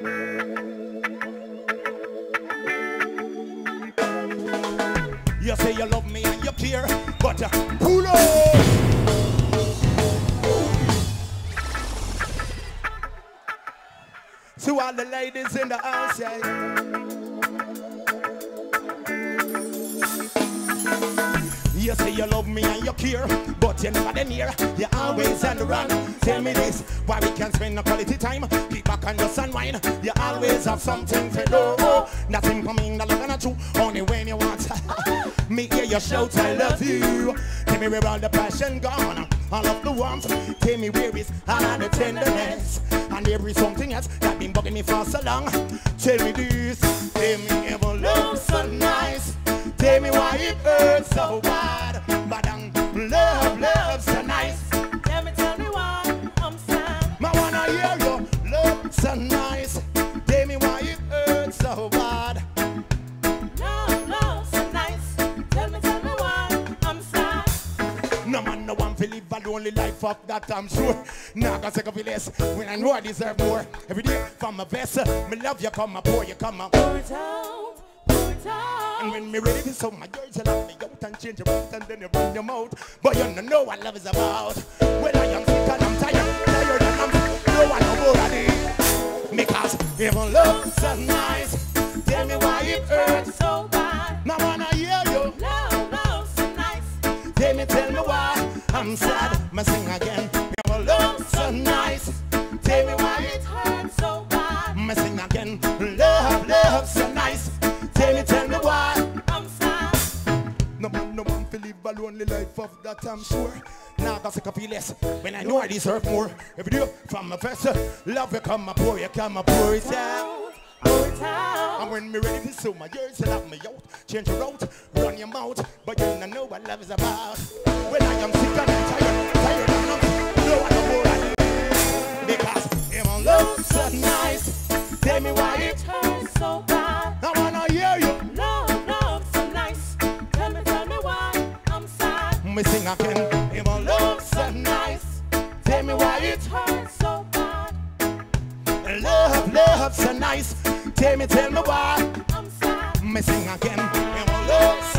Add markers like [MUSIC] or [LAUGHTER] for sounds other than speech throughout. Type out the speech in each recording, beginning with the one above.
You say you love me and you care, but uh, pull up. To all the ladies in the house, yeah. You say you love me and you care, but you never then near. You always the run. Tell me this, why we can't spend no quality time? Keep back on the sun wine. You always have something to do. Nothing coming, not looking at you, only when you want. [LAUGHS] me hear you shout, I love you. Tell me where all the passion gone, all of the warmth. Tell me where is all of the tenderness. And is something else that been bugging me for so long. Tell me this, tell me ever love so nice. Tell me why it hurts so bad. Madam, love, love so nice. Tell me, tell me why I'm sad. I wanna hear your love so nice. Tell me why it hurts so bad. Love, love, so nice. Tell me, tell me why I'm sad. No man no one feel live a lonely life of that I'm sure. Nah, cause I can feel less when I know I deserve more. Every day from my best, me love you come my boy, you come my Pour it out, pour it out. And when me ready to so my girls you love me out and change your route and then you run your mouth. But you don't know what love is about. Well I am sick and I'm tired, tired and I'm no one no more of it. Because even love so nice. Tell me why it hurts. so bad. Now wanna hear you. Love, love, so nice. Tell me, tell me why I'm sad. Me sing again. Lonely life of that I'm sure. Now I sick of less when I know I deserve more. Every day from my first love you come my pour, you come my it out. It. And when me ready to sue my girls, you lock me out. Change your route, run your mouth, but you don't know what love is about. When I am sick and tired, tired and no one no more I need. Because even love so nice. Tell me why It it hurts so Me sing again. Even love so nice. Tell me why It hurts so bad. Love, love so nice. Tell me, tell me why. I'm sad. Me sing again. My love so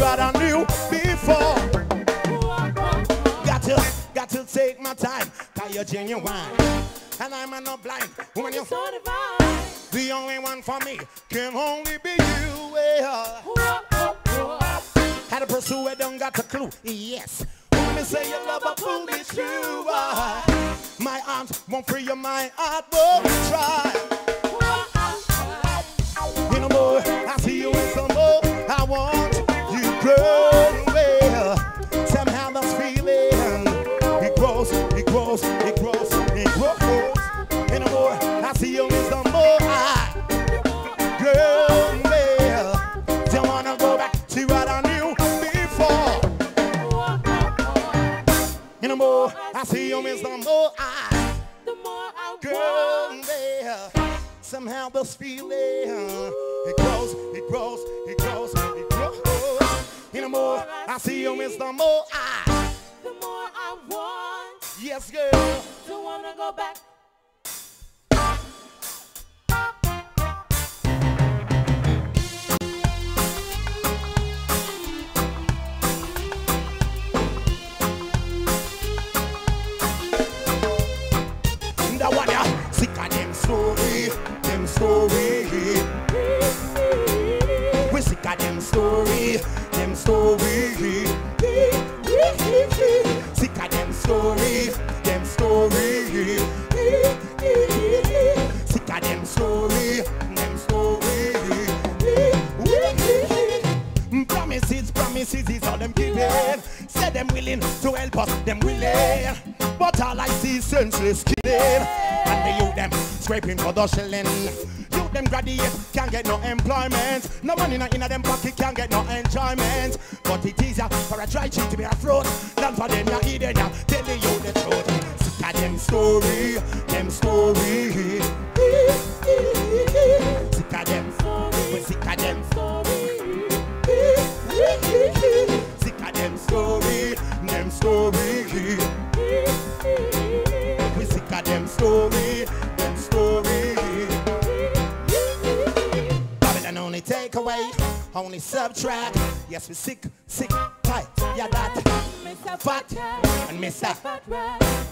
what I knew before. Got to, got to take my time, cause you're genuine. And I'm not blind. When you're So divine. the only one for me, can only be you. Yeah. Had to pursue it, don't got a clue. Yes. When me say you love a fool, it's true. Uh. My arms won't free your mind, heart won't try. You know more, I see you in some more. I want you well. Somehow this feeling, it grows, it grows, it grows, it grows. Know more, I see you in some more. I grow well. Don't wanna go back to what I knew before. Know more, I see you in some more. I The more I girl there. Somehow this feeling it grows, it grows, it grows, see you, Mr. More. I, The more I want. yes, girl. Don't wanna go back. That one, yeah. Of them story. Sick of them story, them story. Promises, promises is all them giving. Say them willing to help us, them willing. But all I see is senseless killing. And the youth them scraping for the shilling. Youth them graduate can't get no employment. No money in in them pocket can't get no enjoyment. But it easier for a dry cheat to be a fruit than for them ya eating ya. Telling you the truth. Sick of them story, them story. Sick of them, story, we sick of them. story. Sick of them story, them story. We sick of them story, them story. Only take away, only subtract. Yes, we sick, sick, tight. Yeah, that. Mr. Fat and Mr. Fat.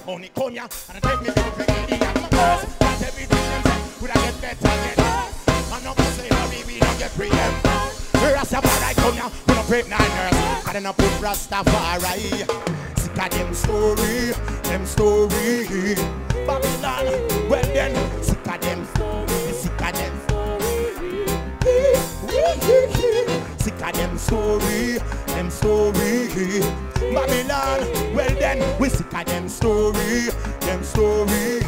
Only come here and take me to the lady and my girls. That everything them say, would I get better, get I know gonna say hurry, we don't get preempt. Rastafari come here, we don't break nine girls. I don't know put Rastafari. Sick of them story, them story. Babylon, well then, sick of them, sick of them. Sick of them story, them story. Babylon, well then, we sick of them story, them story.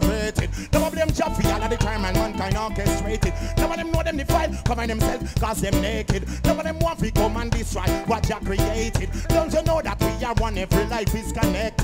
Be separated. Of them job for all of the crime and mankind orchestrated. None of them know them defile, cover themselves, cause them naked. None of them want to come and destroy what Jah created. Don't you know that we are one, every life is connected.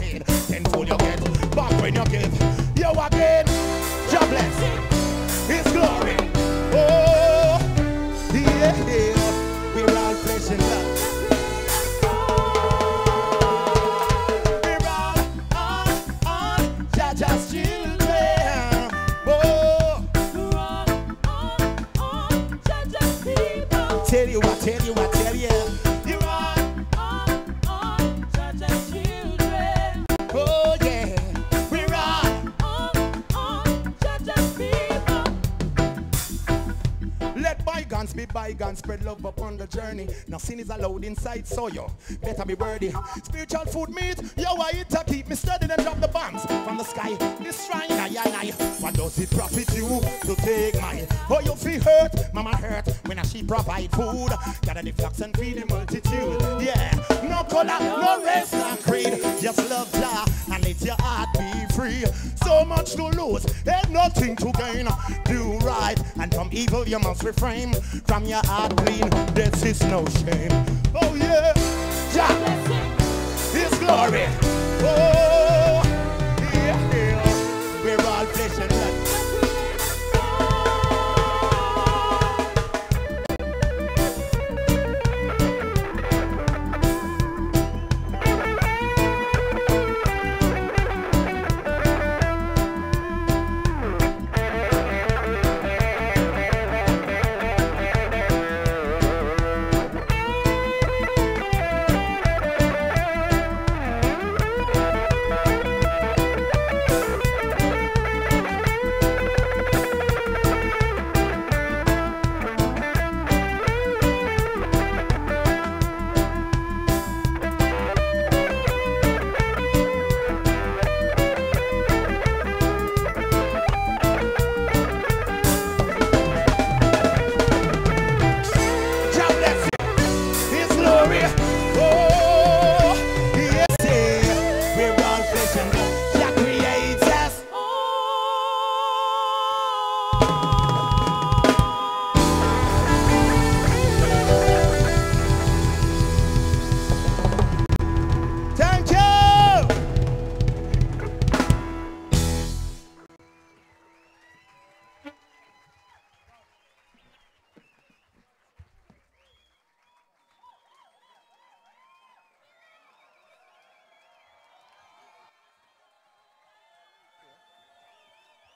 Journey. Now sin is allowed inside, so you better be worthy. Spiritual food meat, yo, I eat me steady and drop the bombs from the sky. Shrine, I and. What does it profit you to take my? Oh, you feel hurt, mama hurt when I sheep provide food. Gather the flocks and feed the multitude. Yeah, no color, no race, no creed. Just love Jah and let your heart be free. So much to lose and nothing to gain. Do right and from evil you must refrain. From your heart clean, this is no shame. Oh yeah, Jah His glory. Oh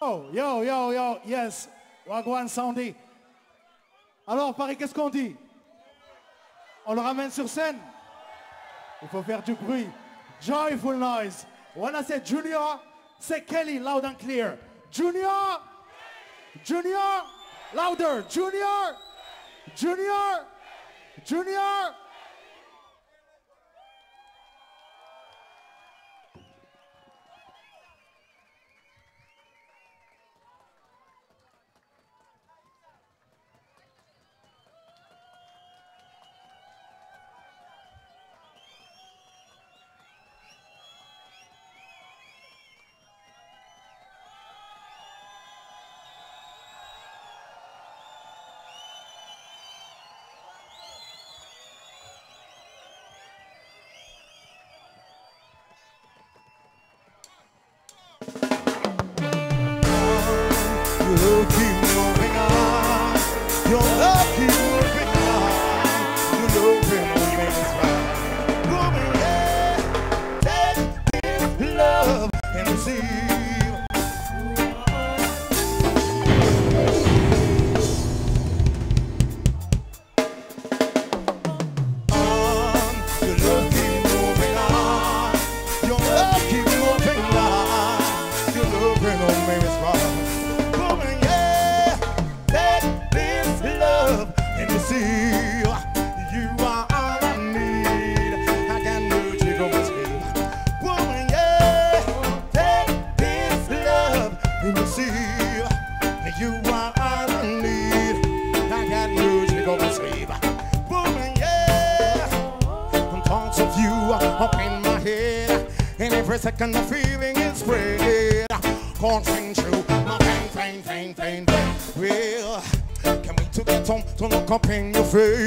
Oh, yo, yo, yo, yes. Wagwan Sandy. Alors, Paris, qu'est-ce qu'on dit? On le ramène sur scène Il faut faire du bruit. Joyful noise. When I say Junior, c'est Kelly, loud and clear. Junior! Junior! Louder! Junior! Junior! Junior! Every second the feeling is spread. Coursing through my pain, pain, pain, pain, pain. Well, to get home to look up in your face.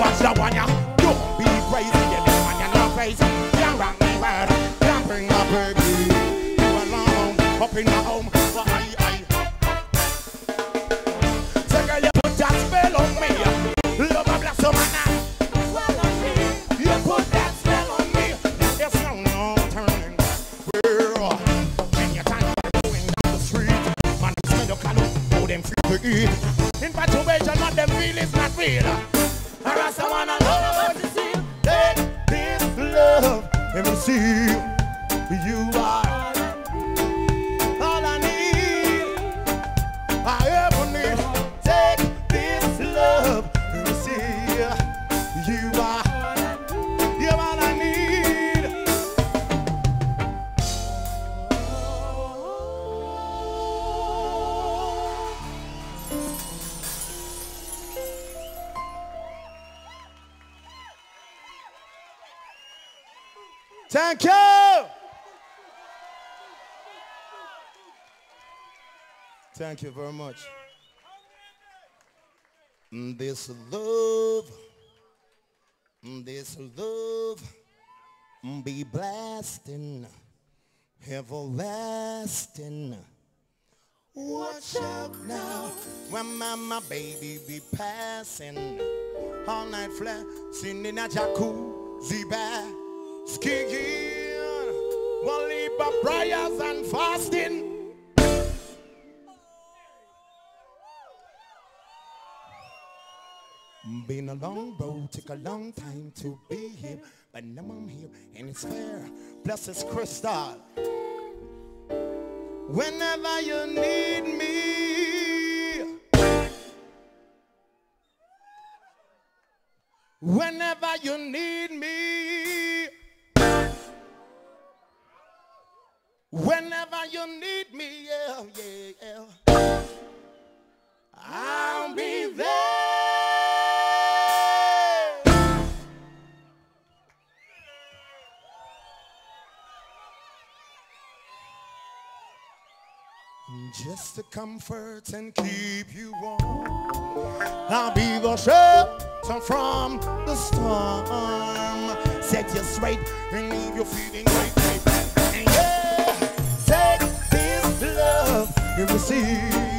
Watch the one ya. Don't be crazy, you know, and you're not crazy. You're wrong, Thank you. Thank you very much. Mm, This love, mm, this love mm, be blasting, everlasting. Watch out now when mama baby be passing all night flashing in a jacuzzi bag, skiing, one leap of prayers and fasting. Been a long road, took a long time to be here, but now I'm here and it's fair. Plus it's crystal. Whenever you need me, whenever you need me, whenever you need me, yeah, yeah, yeah. I'll be there. Just to comfort and keep you warm. I'll be the shelter from the storm. Set you straight and leave you feeling great. And receive.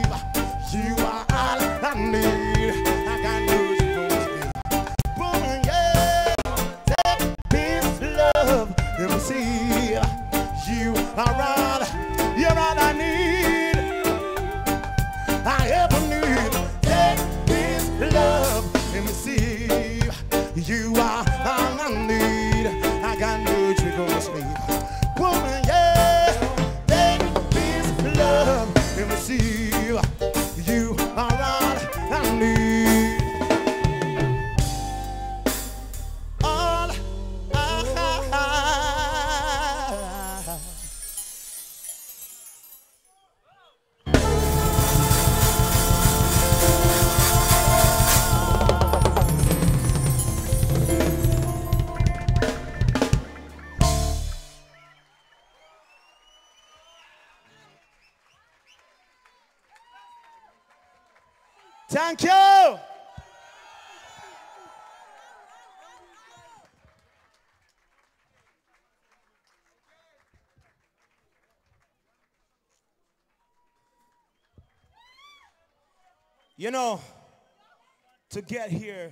You know, to get here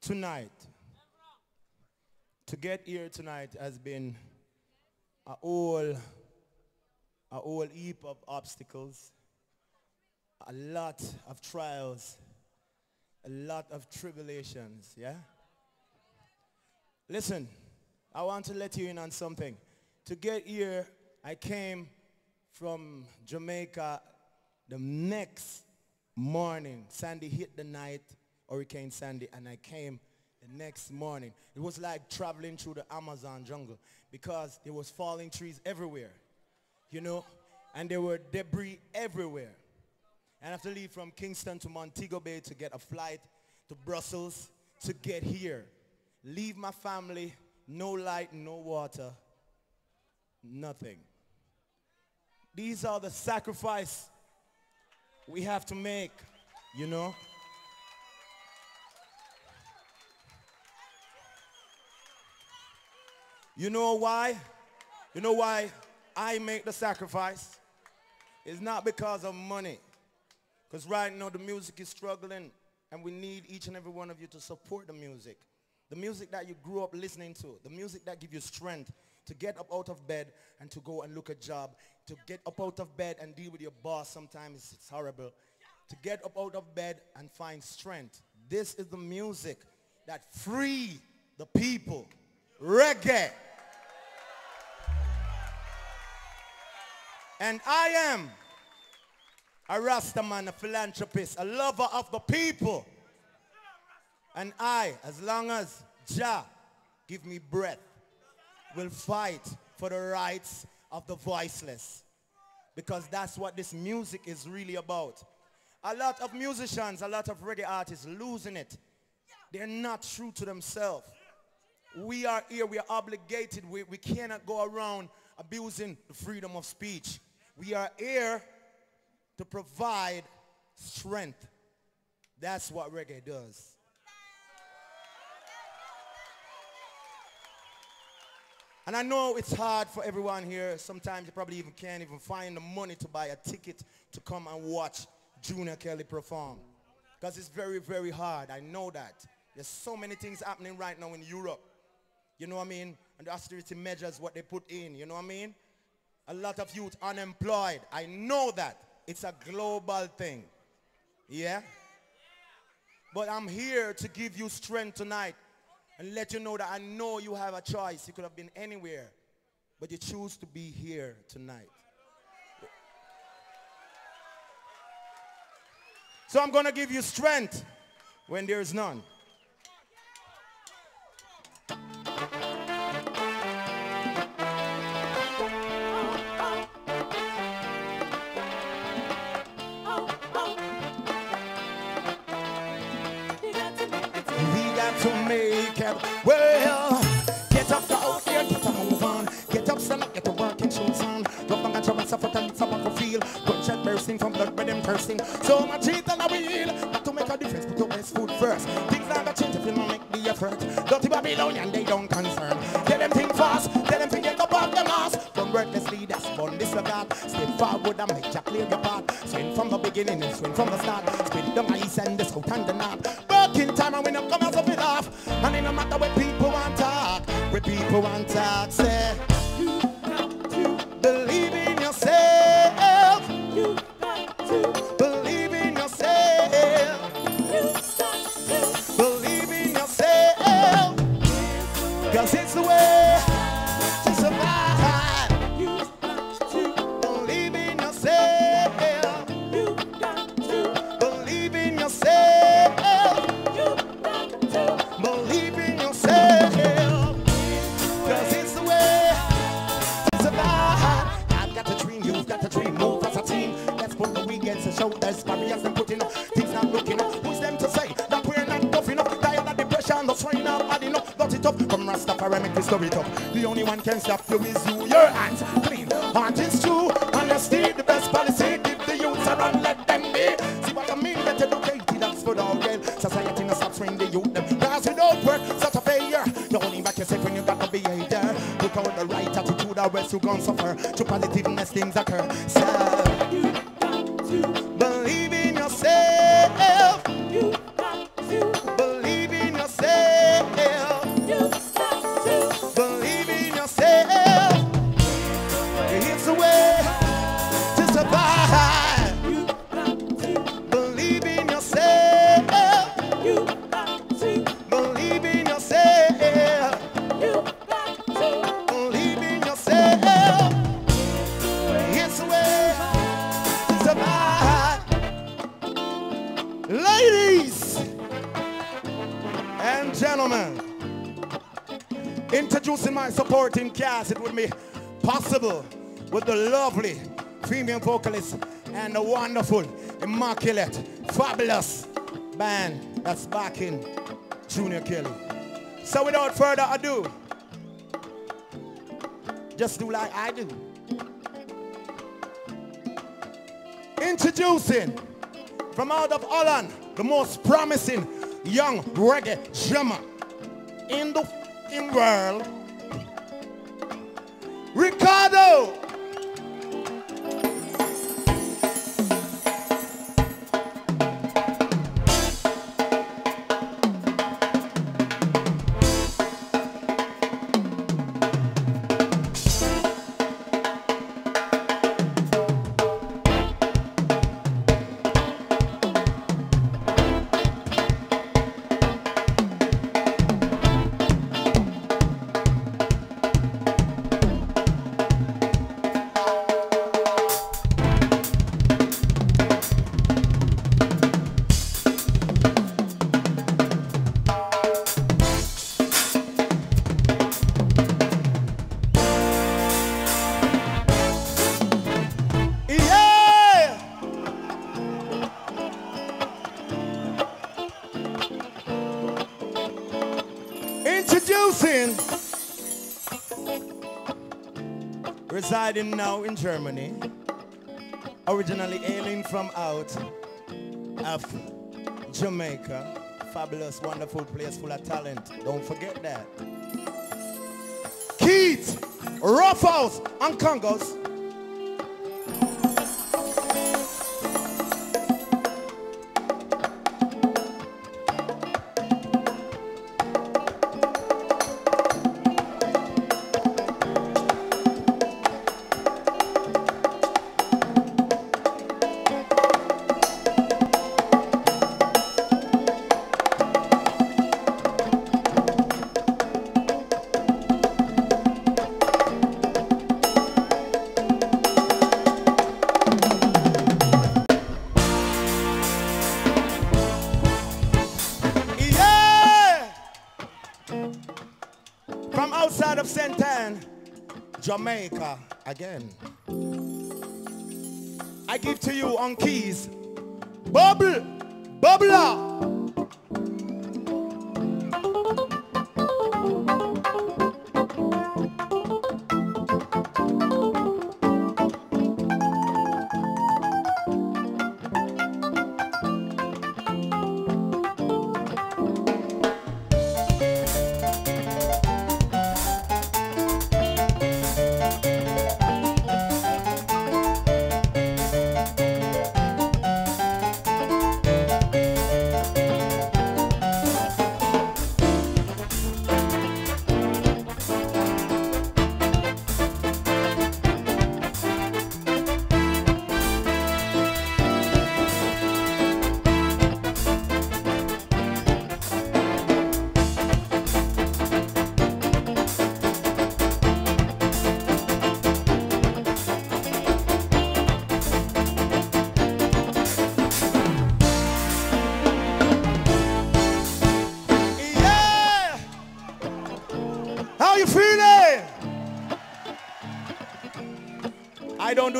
tonight, to get here tonight has been a whole, a whole heap of obstacles, a lot of trials, a lot of tribulations, yeah? Listen, I want to let you in on something. To get here, I came from Jamaica the next morning. Sandy hit the night, Hurricane Sandy, and I came the next morning. It was like traveling through the Amazon jungle because there was falling trees everywhere, you know, and there were debris everywhere. And I have to leave from Kingston to Montego Bay to get a flight to Brussels to get here. Leave my family, no light, no water, nothing. These are the sacrifice we have to make, you know. You know why? You know why I make the sacrifice? It's not because of money. Because right now the music is struggling and we need each and every one of you to support the music. The music that you grew up listening to. The music that give you strength to get up out of bed and to go and look a job. To get up out of bed and deal with your boss sometimes it's horrible. To get up out of bed and find strength. This is the music that free the people. Reggae. And I am a Rastaman, a philanthropist, a lover of the people. And I, as long as Jah give me breath, will fight for the rights of the voiceless. Because that's what this music is really about. A lot of musicians, a lot of reggae artists losing it. They're not true to themselves. We are here, we are obligated. We, we cannot go around abusing the freedom of speech. We are here to provide strength. That's what reggae does. And I know it's hard for everyone here. Sometimes you probably even can't even find the money to buy a ticket to come and watch Junior Kelly perform. Because it's very, very hard. I know that. There's so many things happening right now in Europe. You know what I mean? And the austerity measures, what they put in. You know what I mean? A lot of youth unemployed. I know that. It's a global thing. Yeah? But I'm here to give you strength tonight and let you know that I know you have a choice. You could have been anywhere, but you choose to be here tonight. So I'm going to give you strength when there's none. So much heat and a wheel. Got to make a difference, put your best food first. Things are gonna change if you don't make the effort. Dirty Babylonian, they don't concern. Get them think fast, tell them to get up off the mask. From worthless leaders, born disregard. Step forward and make you clear your path. Swing from the beginning and swing from the start. Spin the east and the south and the north. Working time and we not come out of it off. And it no matter what people want talk, what people want Make this story tough. The only one can stop you is you. Your hands clean, heart is true. Honesty, the best policy. Give the youths a run, let them be. See what I mean? Get educated, that's for all girl. Society no stop swing the youth them. Cause without work, such a failure. You only back yourself when you got to be there. Without the right attitude, or else you gon' suffer. To positiveness, things occur. So, gentlemen, introducing my supporting cast, it would be possible with the lovely female vocalist and the wonderful, immaculate, fabulous band that's backing Junior Kelly. So without further ado, just do like I do. Introducing from out of Holland, the most promising young reggae drummer in the fucking world. Ricardo. Residing now in Germany, originally hailing from out of Jamaica. Fabulous, wonderful place full of talent. Don't forget that. Keith, Roughhouse, and Congos. Jamaica again. I give to you on keys. Bubble, bubbler.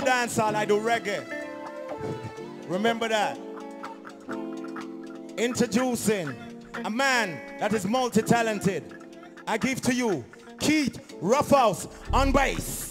Dancehall, I do reggae. Remember that. Introducing a man that is multi-talented. I give to you Keith Roughhouse on bass.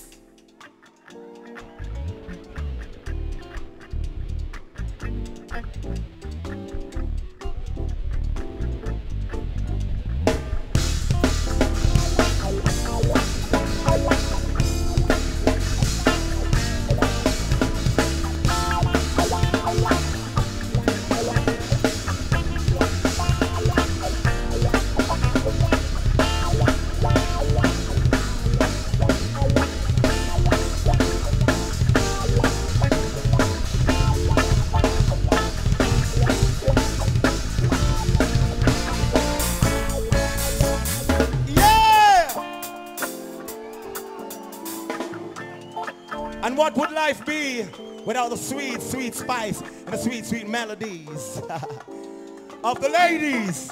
Be all the sweet, sweet spice and the sweet, sweet melodies [LAUGHS] of the ladies?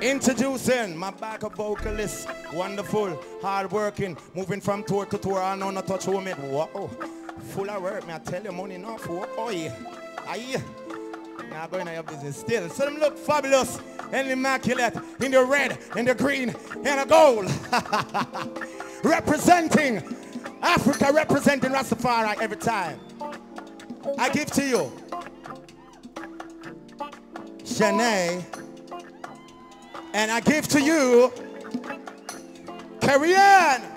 Introducing my backup vocalist, wonderful, hardworking, moving from tour to tour, I know not touch. Whoa, full of work, me I tell you, money enough. Oh yeah, aye. Now going to your business still. So them look fabulous and immaculate in the red, in the green, and the gold. [LAUGHS] representing Africa, representing Rastafari every time. I give to you Shanae, and I give to you Carrie Ann.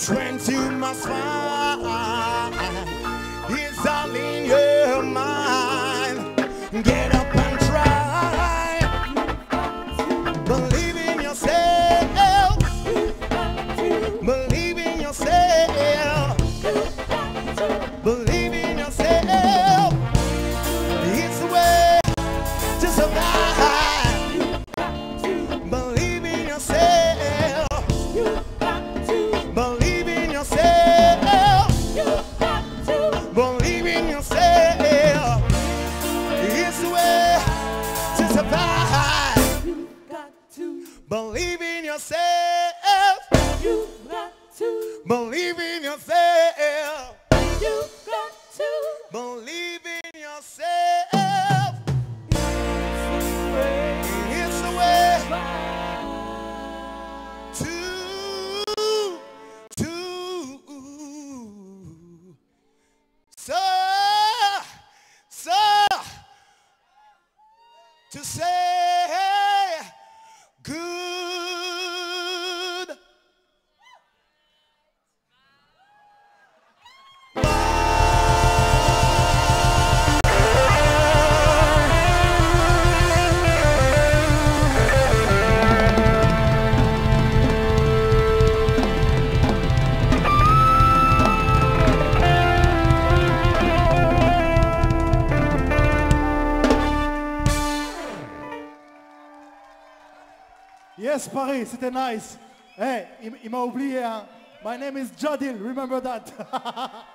Strength you must find is all in your mind. Paris, c'était nice. Hey, il, il m'a oublié, hein. My name is Jadil, remember that. [LAUGHS]